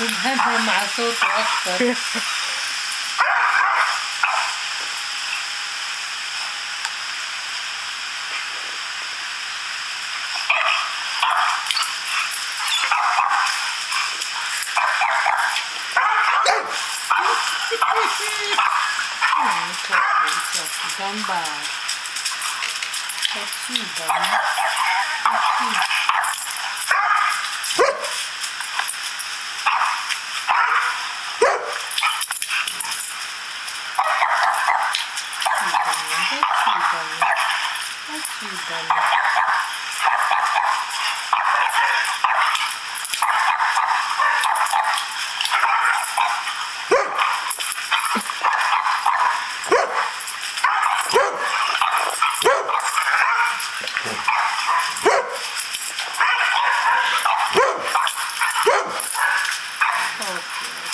وبهبها مع صوته أكتر Oh, it's okay, it's okay. Don't bad. That's Thank you.